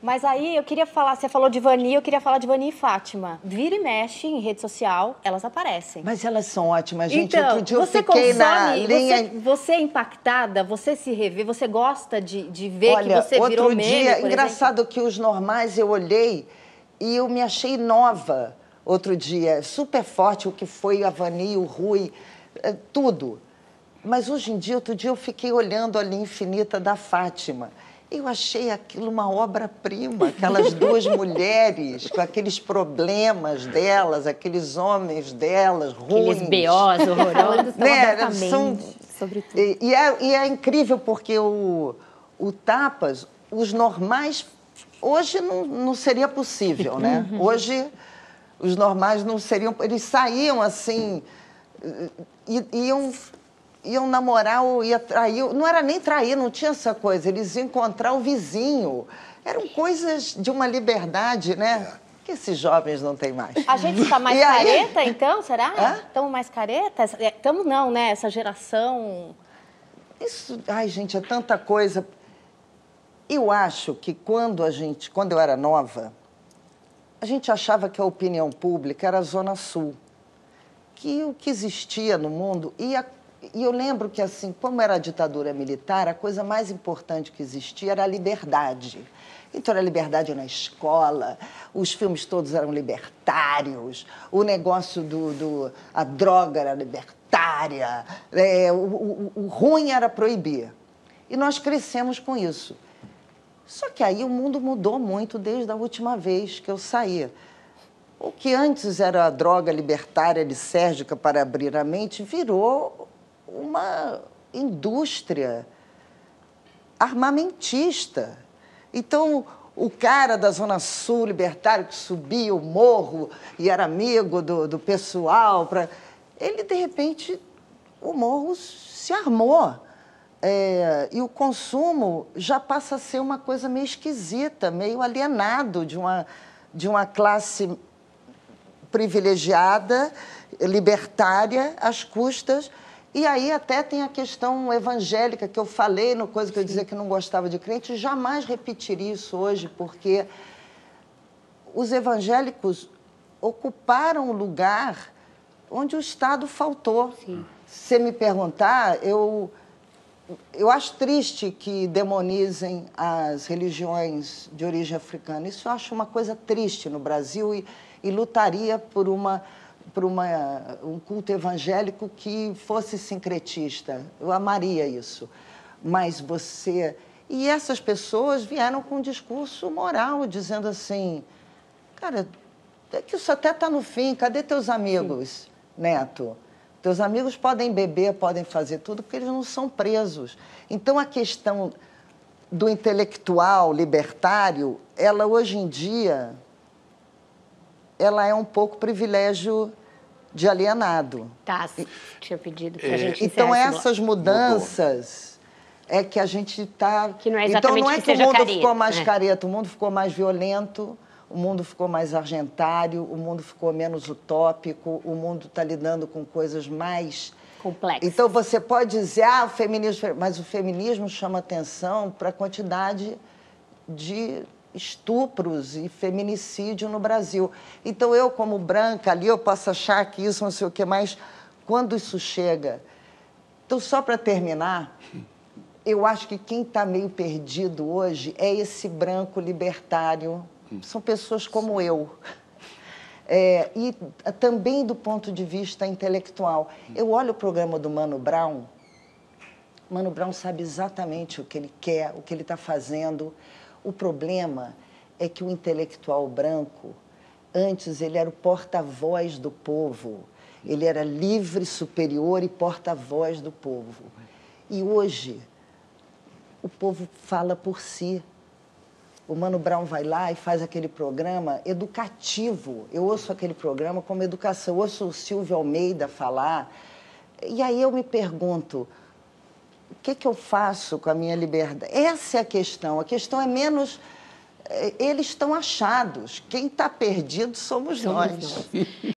Mas aí eu queria falar, você falou de Vani, eu queria falar de Vani e Fátima. Vira e mexe em rede social, elas aparecem. Mas elas são ótimas, gente. Então, Outro dia eu você fiquei consome, na linha... você, você é impactada, você se revê, você gosta de, de ver Olha, que você outro virou meme, dia, por engraçado que os normais eu olhei e eu me achei nova outro dia. Super forte o que foi a Vani, o Rui, eh, tudo. Mas hoje em dia, outro dia eu fiquei olhando ali Infinita da Fátima. Eu achei aquilo uma obra-prima, aquelas duas mulheres com aqueles problemas delas, aqueles homens delas, ruins. Aqueles B.O.s horrorosos. Né? São-. E, e é, e é incrível porque o, o Tapas, os normais, hoje não, não seria possível, né? Hoje os normais não seriam. Eles saíam assim, i- iam, iam namorar ou ia trair. Não era nem trair, não tinha essa coisa. Eles iam encontrar o vizinho. Eram coisas de uma liberdade, né? Que esses jovens não têm mais. A gente está mais E aí- careta, então, será? Estamos mais caretas? Estamos não, né? Essa geração... Isso, ai, gente, é tanta coisa. Eu acho que quando a gente, quando eu era nova, a gente achava que a opinião pública era a Zona Sul, que o que existia no mundo ia e eu lembro que assim, como era a ditadura militar, a coisa mais importante que existia era a liberdade. Então era liberdade na escola, os filmes todos eram libertários, o negócio do, do a droga era libertária, é, o, o- o ruim era proibir. E nós crescemos com isso. Só que aí o mundo mudou muito desde a última vez que eu saí. O que antes era a droga libertária lisérgica para abrir a mente virou uma indústria armamentista. Então, o cara da Zona Sul libertário que subia o morro e era amigo do, do pessoal, pra... ele, de repente, o morro se armou. É, e o consumo já passa a ser uma coisa meio esquisita, meio alienado de uma, de uma classe privilegiada, libertária, às custas. E aí até tem a questão evangélica que eu falei no coisa que eu dizia que não gostava de crente, jamais repetiria isso hoje, porque os evangélicos ocuparam o lugar onde o Estado faltou. Se você me perguntar, eu, eu acho triste que demonizem as religiões de origem africana. Isso eu acho uma coisa triste no Brasil e, e lutaria por uma por uma, um culto evangélico que fosse sincretista. Eu amaria isso. Mas você. E essas pessoas vieram com um discurso moral, dizendo assim: cara, é que isso até está no fim, cadê teus amigos, Neto? Teus amigos podem beber, podem fazer tudo, porque eles não são presos. Então a questão do intelectual libertário, ela hoje em dia ela é um pouco privilégio de alienado. Tá, tinha pedido pra gente Então encerrar esse bloco. essas mudanças é que a gente está. Que não é então não é que que o mundo careta, ficou mais né? careta, o mundo ficou mais violento, o mundo ficou mais argentário, o mundo ficou menos utópico, o mundo está lidando com coisas mais Complexo. então você pode dizer, ah, o feminismo, mas o feminismo chama atenção para a quantidade de estupros e feminicídio no Brasil. Então eu, como branca, ali eu posso achar que isso não sei o quê, mas quando isso chega. Então, só para terminar, eu acho que quem está meio perdido hoje é esse branco libertário. São pessoas como eu. É, e também do ponto de vista intelectual. Eu olho o programa do Mano Brown, Mano Brown sabe exatamente o que ele quer, o que ele está fazendo. O problema é que o intelectual branco, antes ele era o porta-voz do povo. Ele era livre, superior e porta-voz do povo. E hoje, o povo fala por si. O Mano Brown vai lá e faz aquele programa educativo. Eu ouço aquele programa como educação. Eu ouço o Silvio Almeida falar. E aí eu me pergunto, o que, que eu faço com a minha liberdade? Essa é a questão. A questão é menos. eh, Eles estão achados. Quem está perdido somos, nós.